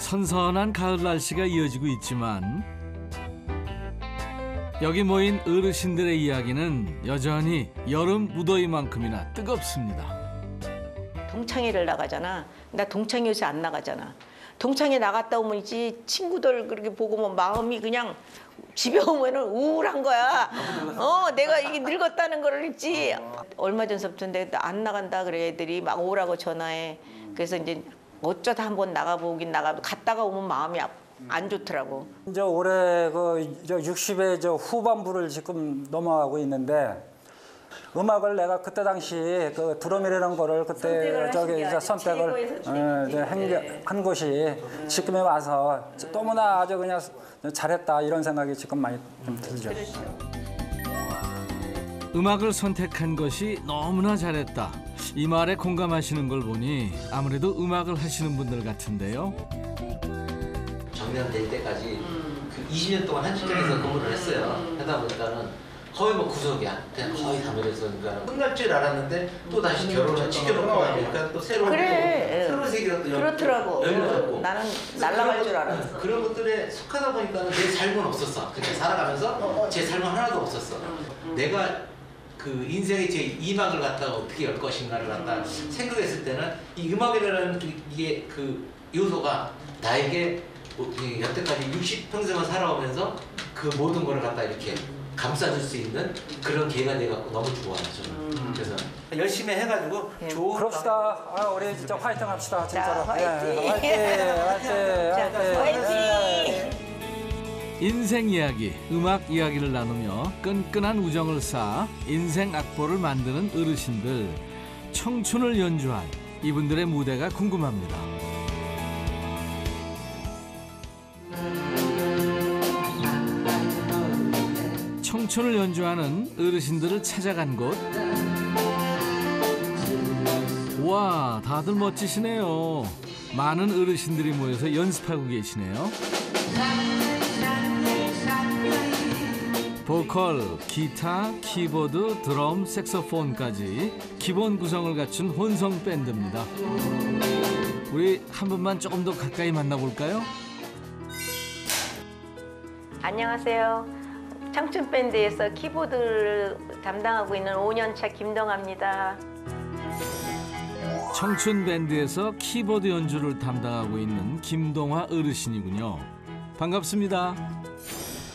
선선한 가을 날씨가 이어지고 있지만 여기 모인 어르신들의 이야기는 여전히 여름 무더위만큼이나 뜨겁습니다. 동창회를 나가잖아. 나 동창회 요새 안 나가잖아. 동창회 나갔다 오면 이제 친구들 그렇게 보고 뭐 마음이 그냥 집에 오면은 우울한 거야. 어, 내가 이게 늙었다는 걸 있지. 얼마 전서부터 내가 안 나간다 그래 애들이 막 오라고 전화해. 그래서 이제 어쩌다 한번 나가보긴 나가. 갔다가 오면 마음이 아- 안 좋더라고. 이제 올해 그저 60의 저 후반부를 지금 넘어가고 있는데 음악을 내가 그때 당시 그 드럼이라는 거를 그때 선택을 저기 이제 선택을. 어, 이제 한, 게- 한 곳이 지금에 와서 너무나 아주 그냥 잘했다 이런 생각이 지금 많이 좀 들죠. 음악을 선택한 것이 너무나 잘했다. 이 말에 공감하시는 걸 보니 아무래도 음악을 하시는 분들 같은데요. 정년될 때까지 그 20년 동안 한 직장에서 근무를 했어요. 하다 보니까는 거의 뭐 구석이야. 그냥 거의 다 그래서 그러니까 끝날 줄 알았는데 또 다시 결혼을 지켜놓고 하니까 또 새로운 그래. 또 새로운 세계가 또 열- 그렇더라고. 열려졌고. 나는 그래서 날아갈 줄 것- 알았어. 그런 것들에 속하다 보니까는 내 삶은 없었어. 그냥 살아가면서 제 삶은 하나도 없었어. 내가 그 인생의 제 2막을 갖다가 어떻게 열 것인가를 갖다 생각했을 때는 이 음악이라는 그 이게 그 요소가 나에게 뭐이 여태까지 60평생을 살아오면서 그 모든 거를 갖다 이렇게 감싸줄 수 있는 그런 기회가 돼갖고 너무 좋아요 저는. 그래서 열심히 해가지고 좋은 그럽시다. 아, 우리 진짜 화이팅 합시다. 진짜로. 자, 화이팅. 예, 화이팅. 화이팅. 자, 화이팅. 인생 이야기, 음악 이야기를 나누며 끈끈한 우정을 쌓아 인생 악보를 만드는 어르신들, 청춘을 연주한 이분들의 무대가 궁금합니다. 청춘을 연주하는 어르신들을 찾아간 곳. 와, 다들 멋지시네요. 많은 어르신들이 모여서 연습하고 계시네요. 보컬, 기타, 키보드, 드럼, 색소폰까지 기본 구성을 갖춘 혼성 밴드입니다. 우리 한 분만 조금 더 가까이 만나볼까요? 안녕하세요. 청춘 밴드에서 키보드를 담당하고 있는 5년차 김동아입니다. 청춘 밴드에서 키보드 연주를 담당하고 있는 김동화 어르신이군요. 반갑습니다.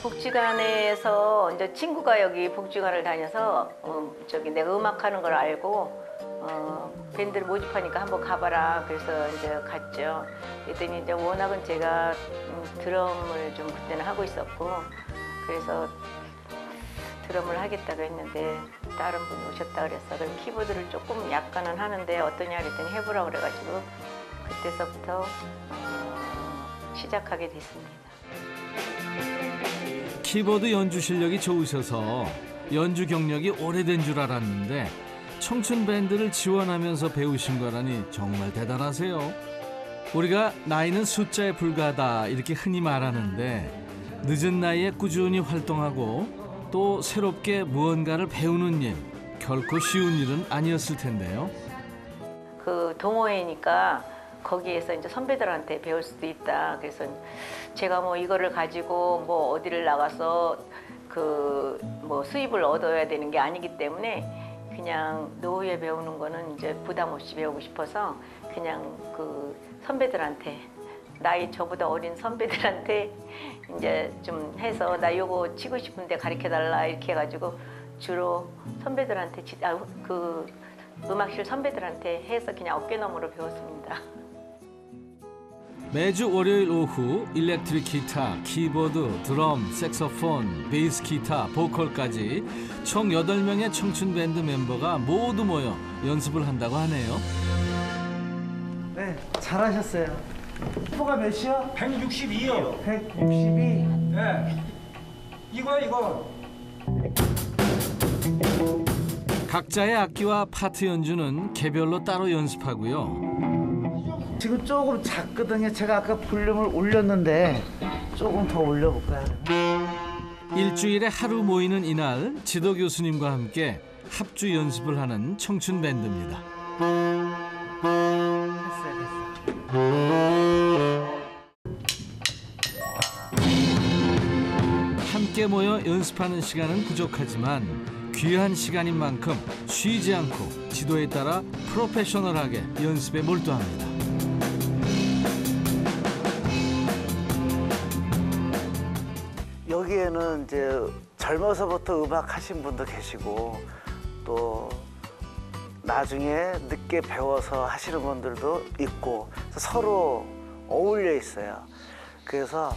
복지관에서 이제 친구가 여기 복지관을 다녀서 어, 저기 내가 음악하는 걸 알고 어, 밴드를 모집하니까 한번 가봐라. 그래서 이제 갔죠. 그랬더니 이제 워낙은 제가 음, 드럼을 좀 그때는 하고 있었고 그래서 드럼을 하겠다고 했는데 다른 분이 오셨다 그랬어. 그럼 키보드를 조금 약간은 하는데 어떠냐 그랬더니 해보라 그래가지고 그때서부터 어, 시작하게 됐습니다. 키보드 연주 실력이 좋으셔서 연주 경력이 오래된 줄 알았는데 청춘 밴드를 지원하면서 배우신 거라니 정말 대단하세요. 우리가 나이는 숫자에 불과하다 이렇게 흔히 말하는데 늦은 나이에 꾸준히 활동하고 또 새롭게 무언가를 배우는 일 결코 쉬운 일은 아니었을 텐데요. 그 동호회니까 거기에서 이제 선배들한테 배울 수도 있다. 그래서 제가 뭐 이거를 가지고 뭐 어디를 나가서 그 뭐 수입을 얻어야 되는 게 아니기 때문에 그냥 노후에 배우는 거는 이제 부담 없이 배우고 싶어서 그냥 그 선배들한테 나이 저보다 어린 선배들한테 이제 좀 해서 나 요거 치고 싶은데 가르쳐 달라 이렇게 해가지고 주로 선배들한테 지- 아, 그 음악실 선배들한테 해서 그냥 어깨너머로 배웠습니다. 매주 월요일 오후 일렉트릭 기타, 키보드, 드럼, 색소폰, 베이스 기타, 보컬까지 총 8명의 청춘 밴드 멤버가 모두 모여 연습을 한다고 하네요. 네, 잘하셨어요. 포가 몇이요? 162요. 162. 네. 이거 이거. 각자의 악기와 파트 연주는 개별로 따로 연습하고요. 지금 조금 작거든요. 제가 아까 볼륨을 올렸는데 조금 더 올려볼까요? 일주일에 하루 모이는 이날 지도 교수님과 함께 합주 연습을 하는 청춘 밴드입니다. 함께 모여 연습하는 시간은 부족하지만 귀한 시간인 만큼 쉬지 않고 지도에 따라 프로페셔널하게 연습에 몰두합니다. 여기에는 이제 젊어서부터 음악 하신 분도 계시고 또 나중에 늦게 배워서 하시는 분들도 있고 서로 어울려 있어요. 그래서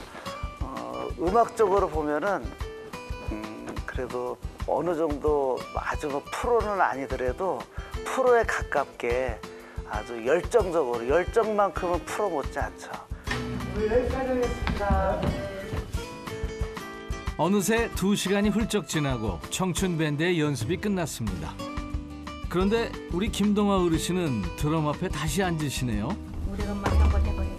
어, 음악적으로 보면은 음, 그래도 어느 정도 아주 뭐 프로는 아니더라도 프로에 가깝게 아주 열정적으로 열정만큼은 프로 못지 않죠. 오늘 여기까지 하겠습니다. 어느새 두 시간이 훌쩍 지나고 청춘 밴드의 연습이 끝났습니다. 그런데 우리 김동아 어르신은 드럼 앞에 다시 앉으시네요. 우리 엄마 한번 해버렸지.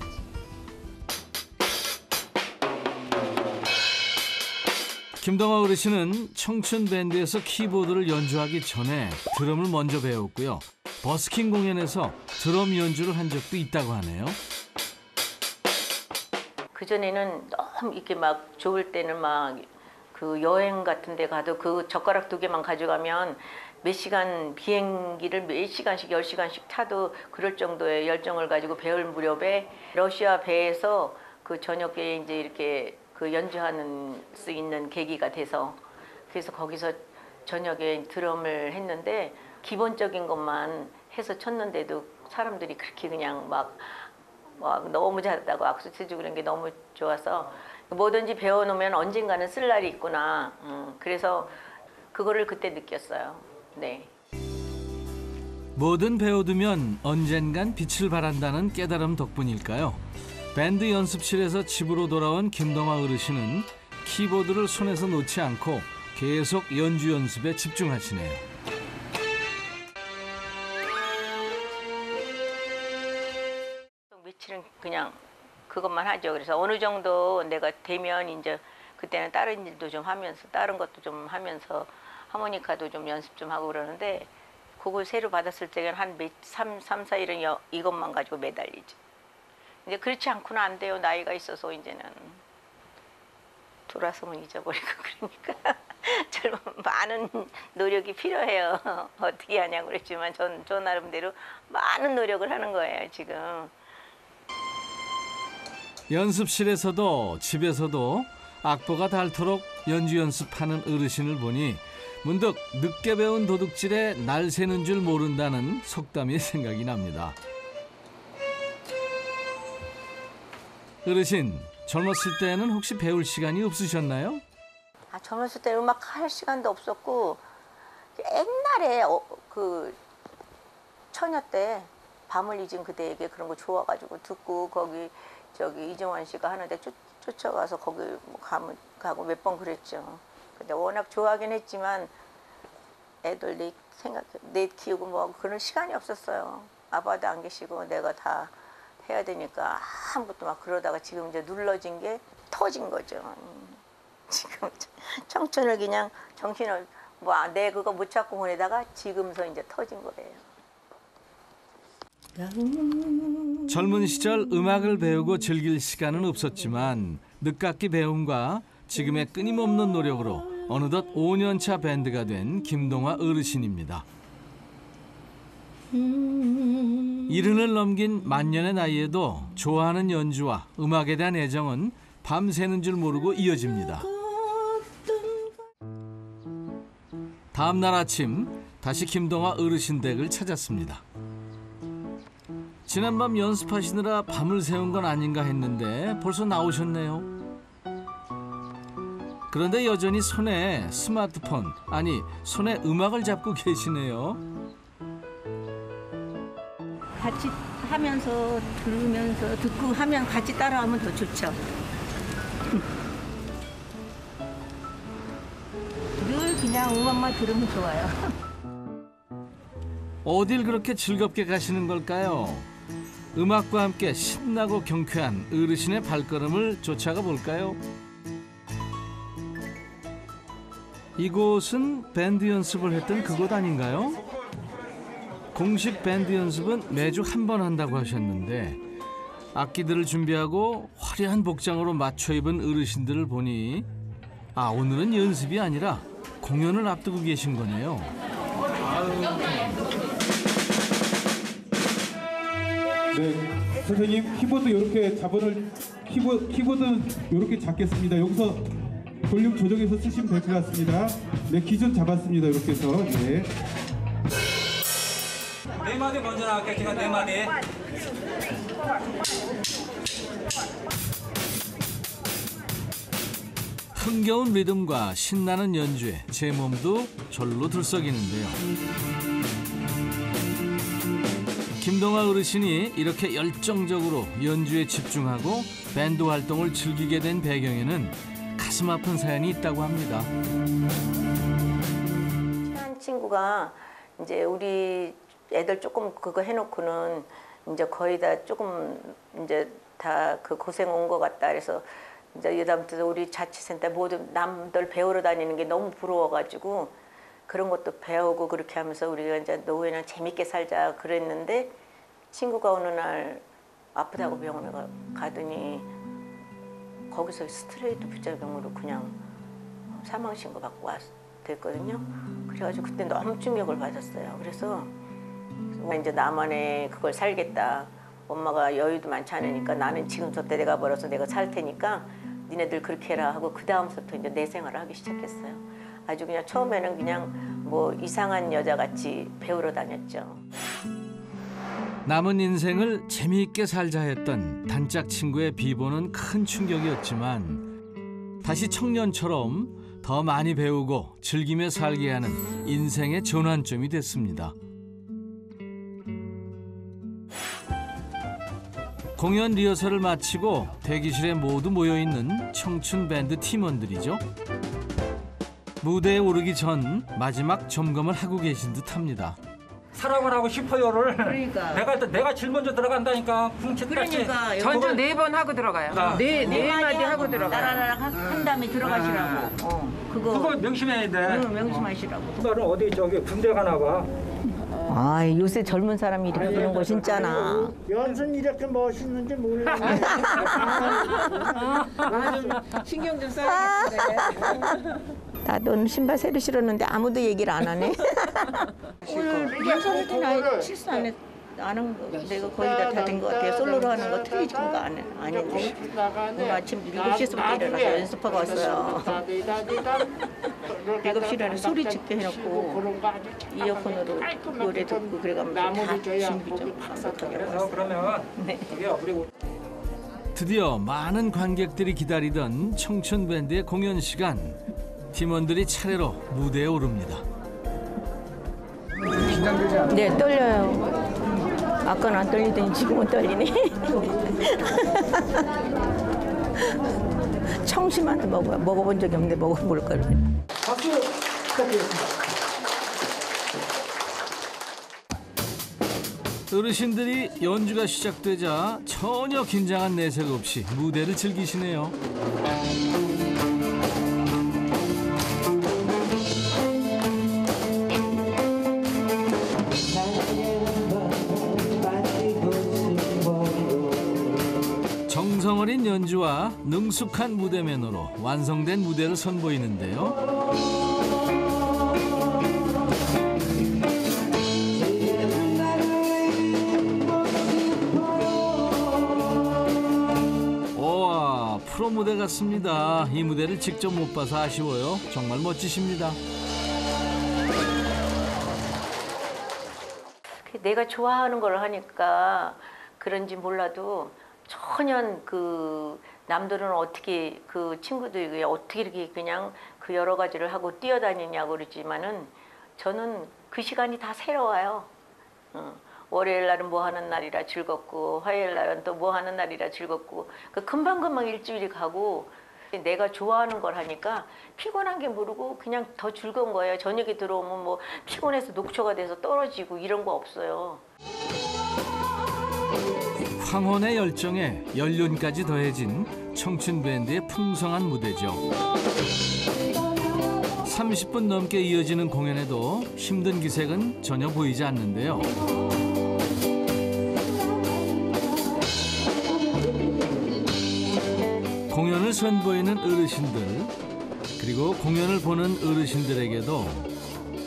김동아 어르신은 청춘 밴드에서 키보드를 연주하기 전에 드럼을 먼저 배웠고요. 버스킹 공연에서 드럼 연주를 한 적도 있다고 하네요. 그 전에는 너무 이렇게 막 좋을 때는 막 그 여행 같은 데 가도 그 젓가락 두 개만 가져가면 몇 시간 비행기를 몇 시간씩 열 시간씩 타도 그럴 정도의 열정을 가지고 배울 무렵에 러시아 배에서 그 저녁에 이제 이렇게 그 연주하는 수 있는 계기가 돼서 그래서 거기서 저녁에 드럼을 했는데 기본적인 것만 해서 쳤는데도 사람들이 그렇게 그냥 막 막 너무 잘했다고 악수 쳐주고 그런 게 너무 좋아서 뭐든지 배워놓으면 언젠가는 쓸 날이 있구나. 음, 그래서 그거를 그때 느꼈어요. 네. 뭐든 배워두면 언젠간 빛을 발한다는 깨달음 덕분일까요? 밴드 연습실에서 집으로 돌아온 김동아 어르신은 키보드를 손에서 놓지 않고 계속 연주 연습에 집중하시네요. 그냥 그것만 하죠. 그래서 어느 정도 내가 되면 이제 그때는 다른 일도 좀 하면서 다른 것도 좀 하면서 하모니카도 좀 연습 좀 하고 그러는데 그걸 새로 받았을 때는 한 몇, 3, 3, 4일은 여, 이것만 가지고 매달리지. 이제 그렇지 않고는 안 돼요. 나이가 있어서 이제는. 돌아서면 잊어버리고 그러니까 젊은 많은 노력이 필요해요. 어떻게 하냐고 그랬지만 전, 저 나름대로 많은 노력을 하는 거예요, 지금. 연습실에서도 집에서도 악보가 닳도록 연주 연습하는 어르신을 보니 문득 늦게 배운 도둑질에 날 새는 줄 모른다는 속담이 생각이 납니다. 어르신, 젊었을 때는 혹시 배울 시간이 없으셨나요? 아, 젊었을 때 음악 할 시간도 없었고 옛날에 어, 그 처녀 때 밤을 잊은 그대에게 그런 거 좋아가지고 듣고 거기 저기 이정환 씨가 하는데 쫓, 쫓아가서 거기 뭐 가면 가고 몇 번 그랬죠. 근데 워낙 좋아하긴 했지만 애들 내 생각 내 키우고 뭐 그런 시간이 없었어요. 아빠도 안 계시고 내가 다 해야 되니까 아무것도 막 그러다가 지금 이제 눌러진 게 터진 거죠. 음. 지금 청춘을 그냥 정신을 뭐 내 그거 못 찾고 보내다가 지금서 이제 터진 거예요. 젊은 시절 음악을 배우고 즐길 시간은 없었지만 늦깎이 배움과 지금의 끊임없는 노력으로 어느덧 5년차 밴드가 된 김동화 어르신입니다. 이른을 넘긴 만년의 나이에도 좋아하는 연주와 음악에 대한 애정은 밤새는 줄 모르고 이어집니다. 다음 날 아침 다시 김동화 어르신 댁을 찾았습니다. 지난밤 연습하시느라 밤을 새운 건 아닌가 했는데 벌써 나오셨네요. 그런데 여전히 손에 스마트폰, 아니 손에 음악을 잡고 계시네요. 같이 하면서 들으면서 듣고 하면 같이 따라하면 더 좋죠. 늘 그냥 음악만 들으면 좋아요. 어딜 그렇게 즐겁게 가시는 걸까요? 음악과 함께 신나고 경쾌한 어르신의 발걸음을 쫓아가 볼까요? 이곳은 밴드 연습을 했던 그곳 아닌가요? 공식 밴드 연습은 매주 한 번 한다고 하셨는데 악기들을 준비하고 화려한 복장으로 맞춰 입은 어르신들을 보니 아 오늘은 연습이 아니라 공연을 앞두고 계신 거네요. 네, 선생님 키보드 이렇게 잡음을 키보, 키보드는 이렇게 잡겠습니다. 여기서 볼륨 조정해서 쓰시면 될 것 같습니다. 네, 기준 잡았습니다. 이렇게 해서 네. 네 마디 먼저 나갈게요. 제가 네 마디. 흥겨운 리듬과 신나는 연주에 제 몸도 절로 들썩이는데요. 김동아 어르신이 이렇게 열정적으로 연주에 집중하고 밴드 활동을 즐기게 된 배경에는 가슴 아픈 사연이 있다고 합니다. 친한 친구가 이제 우리 애들 조금 그거 해놓고는 이제 거의 다 조금 이제 다 그 고생 온 것 같다. 그래서 이제 예다부터 우리 자치센터 모두 남들 배우러 다니는 게 너무 부러워가지고 그런 것도 배우고 그렇게 하면서 우리가 이제 노후에는 재밌게 살자 그랬는데 친구가 어느 날 아프다고 병원에 가, 가더니 거기서 스트레이트 부작용으로 그냥 사망 신고 받고 왔 됐거든요. 그래가지고 그때 너무 충격을 받았어요. 그래서 이제 나만의 그걸 살겠다. 엄마가 여유도 많지 않으니까 나는 지금부터 내가 벌어서 내가 살 테니까 니네들 그렇게 해라 하고 그 다음부터 이제 내 생활을 하기 시작했어요. 아주 그냥 처음에는 그냥 뭐 이상한 여자 같이 배우러 다녔죠. 남은 인생을 재미있게 살자 했던 단짝 친구의 비보는 큰 충격이었지만 다시 청년처럼 더 많이 배우고 즐기며 살게 하는 인생의 전환점이 됐습니다. 공연 리허설을 마치고 대기실에 모두 모여있는 청춘 밴드 팀원들이죠. 무대에 오르기 전 마지막 점검을 하고 계신 듯합니다. 사랑을 하고 싶어요를. 그러니까. 내가 또 내가 제일 먼저 들어간다니까. 쿵칫같이. 그러니까 전주 네번 하고 들어가요. 아. 네, 네 마디 하고 들어가요. 나라라락 한, 한 다음에 들어가시라고. 어, 그거, 그거 명심해야 돼. 응, 명심하시라고. 그거는 어디 저기 군대 가나 봐. 아, 요새 젊은 사람이 이렇게 그런 거 진짜나. 연순 이렇게 멋있는지 몰라. 신경 좀 써야겠네. 나도 신발 새로 신었는데 아무도 얘기를 안 하네. 오늘 때는 아예 실수 안 했. 안한 거, 내가 거의 다다된 것 같아요. 솔로로 하는 거 틀리진 거 아니, 아닌데. 오늘 아침 7시에서부터 일어나서 연습하고 왔어요. 7시 안에 소리 짓게 해놓고 이어폰으로 노래 듣고 그래가면서 다 준비 좀 완벽하게 하고. 그러면 네. 드디어 많은 관객들이 기다리던 청춘 밴드의 공연 시간. 팀원들이 차례로 무대에 오릅니다. 네, 떨려요. 아까는 안 떨리더니 지금은 떨리네. 청심환을 먹어 먹어본 적이 없는데 먹어볼 걸. 박수 부탁드리겠습니다. 어르신들이 연주가 시작되자 전혀 긴장한 내색 없이 무대를 즐기시네요. 연주와 능숙한 무대 매너로 완성된 무대를 선보이는데요. 오와 프로 무대 같습니다. 이 무대를 직접 못 봐서 아쉬워요. 정말 멋지십니다. 내가 좋아하는 걸 하니까 그런지 몰라도 전혀 그 남들은 어떻게 그 친구들이 어떻게 이렇게 그냥 그 여러 가지를 하고 뛰어다니냐고 그러지만은 저는 그 시간이 다 새로워요. 어, 월요일 날은 뭐 하는 날이라 즐겁고 화요일 날은 또 뭐 하는 날이라 즐겁고 그 금방금방 일주일이 가고 내가 좋아하는 걸 하니까 피곤한 게 모르고 그냥 더 즐거운 거예요. 저녁에 들어오면 뭐 피곤해서 녹초가 돼서 떨어지고 이런 거 없어요. 황혼의 열정에 연륜까지 더해진 청춘 밴드의 풍성한 무대죠. 30분 넘게 이어지는 공연에도 힘든 기색은 전혀 보이지 않는데요. 공연을 선보이는 어르신들 그리고 공연을 보는 어르신들에게도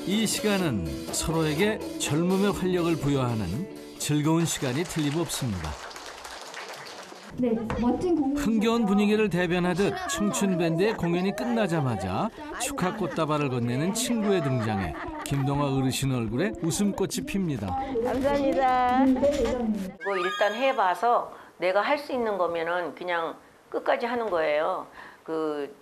이 시간은 서로에게 젊음의 활력을 부여하는 즐거운 시간이 틀림없습니다. 네, 멋진 공연. 흥겨운 분위기를 대변하듯 청춘 밴드의 공연이 끝나자마자 축하 꽃다발을 건네는 친구의 등장에 김동아 어르신 얼굴에 웃음꽃이 핍니다. 감사합니다. 뭐 일단 해봐서 내가 할 수 있는 거면은 그냥 끝까지 하는 거예요. 그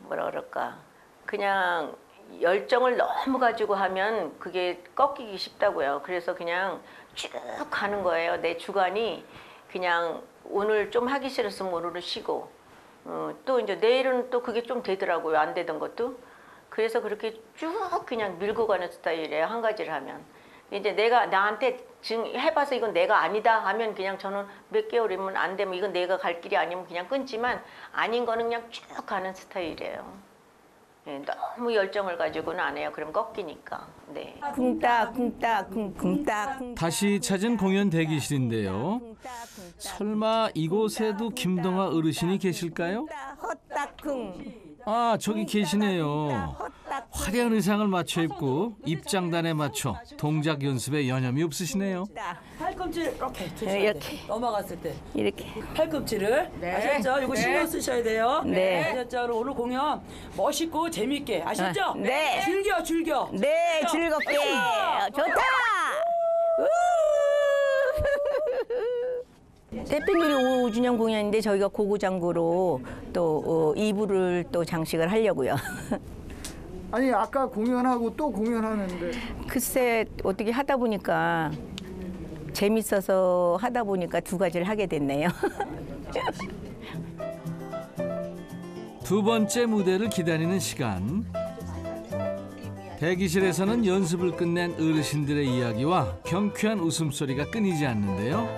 뭐라 그럴까 그냥 열정을 너무 가지고 하면 그게 꺾이기 쉽다고요. 그래서 그냥 쭉 가는 거예요. 내 주관이 그냥 오늘 좀 하기 싫었으면 오늘은 쉬고 어, 또 이제 내일은 또 그게 좀 되더라고요. 안 되던 것도. 그래서 그렇게 쭉 그냥 밀고 가는 스타일이에요. 한 가지를 하면. 이제 내가 나한테 지금 해봐서 이건 내가 아니다 하면 그냥 저는 몇 개월이면 안 되면 이건 내가 갈 길이 아니면 그냥 끊지만 아닌 거는 그냥 쭉 가는 스타일이에요. 예, 너무 열정을 가지고는 안 해요. 그럼 꺾이니까. 네. 쿵따 쿵따 쿵 쿵따 쿵 다시 찾은 공연 대기실인데요. 설마 이곳에도 김동아 어르신이 계실까요? 헛따쿵 아 저기 계시네요. 화려한 의상을 맞춰 입고 입장단에 맞춰 동작 연습에 여념이 없으시네요. 팔꿈치 이렇게 드셔야 네, 이렇게. 돼. 넘어갔을 때 이렇게. 팔꿈치를 아셨죠? 이거 신경 쓰셔야 돼요. 네. 아셨죠? 그럼 오늘 공연 멋있고 재밌게 아셨죠? 아, 네. 즐겨 즐겨. 네 즐겁게 좋다 대표님이 5주년 공연인데 저희가 고구장구로 또 어, 이불을 또 장식을 하려고요. 아니 아까 공연하고 또 공연하는데 글쎄 어떻게 하다 보니까 재밌어서 하다 보니까 두 가지를 하게 됐네요. 두 번째 무대를 기다리는 시간. 대기실에서는 연습을 끝낸 어르신들의 이야기와 경쾌한 웃음소리가 끊이지 않는데요.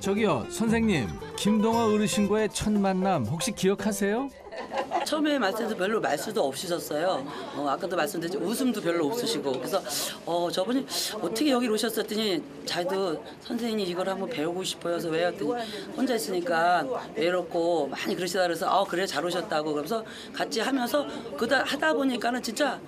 저기요, 선생님. 김동아 어르신과의 첫 만남 혹시 기억하세요? 처음에 말씀도 별로 말수도 없으셨어요. 어, 아까도 말씀드렸지 웃음도 별로 없으시고 그래서 어, 저분이 어떻게 여기 오셨었더니 자기도 선생님이 이걸 한번 배우고 싶어서 왜 했더니 혼자 있으니까 외롭고 많이 그러시다 그래서 아 그래 잘 오셨다고 그러면서 같이 하면서 그다 하다 보니까는 진짜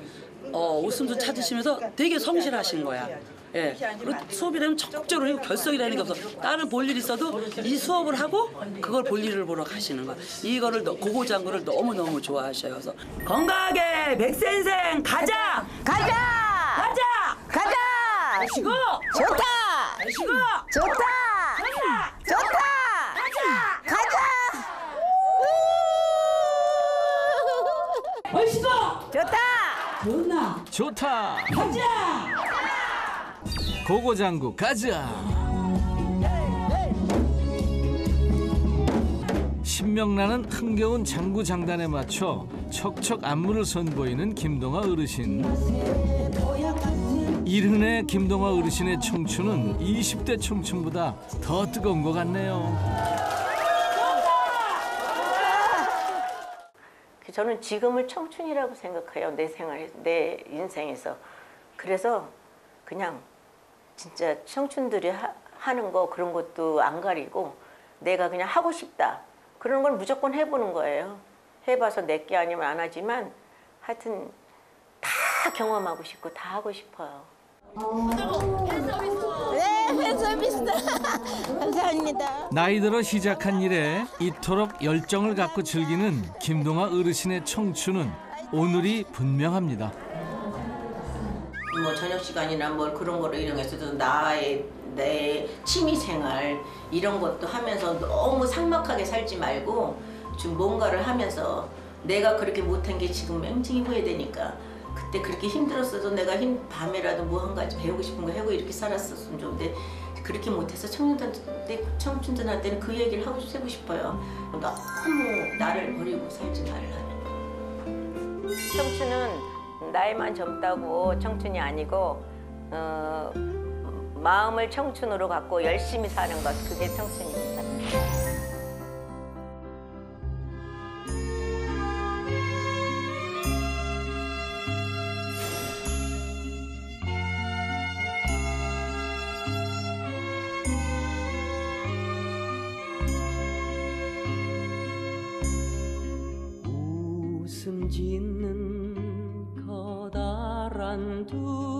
어, 웃음도 찾으시면서 되게 성실하신 거야. 예. 그리고 수업이라면 적극적으로 하고 결석이라는 게 없어. 다른 볼 일 있어도 이 수업을 하고 그걸 볼 일을 보러 가시는 거야. 이거를 너- 고고장구를 너무 너무 좋아하셔요. 그래서 건강하게 백센생 가자! 가자 가자! 가자 마시고! 좋다 마시고! 좋다 가자! 좋다 가자! 가자 마시고! 좋다 좋나? 좋다. 가자! 고고장구 가자. 신명나는 흥겨운 장구 장단에 맞춰 척척 안무를 선보이는 김동아 어르신. 일흔의 김동아 어르신의 청춘은 20대 청춘보다 더 뜨거운 것 같네요. 저는 지금을 청춘이라고 생각해요. 내 생활, 내 인생에서. 그래서 그냥 진짜 청춘들이 하, 하는 거 그런 것도 안 가리고 내가 그냥 하고 싶다. 그런 걸 무조건 해보는 거예요. 해봐서 내게 아니면 안 하지만 하여튼 다 경험하고 싶고 다 하고 싶어요. 네 팬 서비스 감사합니다 나이 들어 시작한 일에 이토록 열정을 갖고 즐기는 김동아 어르신의 청춘은 오늘이 분명합니다. 뭐 저녁 시간이나 뭐 그런 거를 이용해서도 나의 내 취미 생활 이런 것도 하면서 너무 삭막하게 살지 말고 좀 뭔가를 하면서 내가 그렇게 못한 게 지금 맹증이 후회되니까 그때 그렇게 힘들었어도 내가 힘 밤에라도 뭐 한 가지 배우고 싶은 거 하고 이렇게 살았었으면 좋은데 그렇게 못해서 청년들 청춘들한테는 그 얘기를 하고 해고 싶어요. 너무 나를 버리고 살지 말라. 청춘은 나이만 젊다고 청춘이 아니고 어, 마음을 청춘으로 갖고 열심히 사는 것 그게 청춘입니다. 웃음 짓는 canto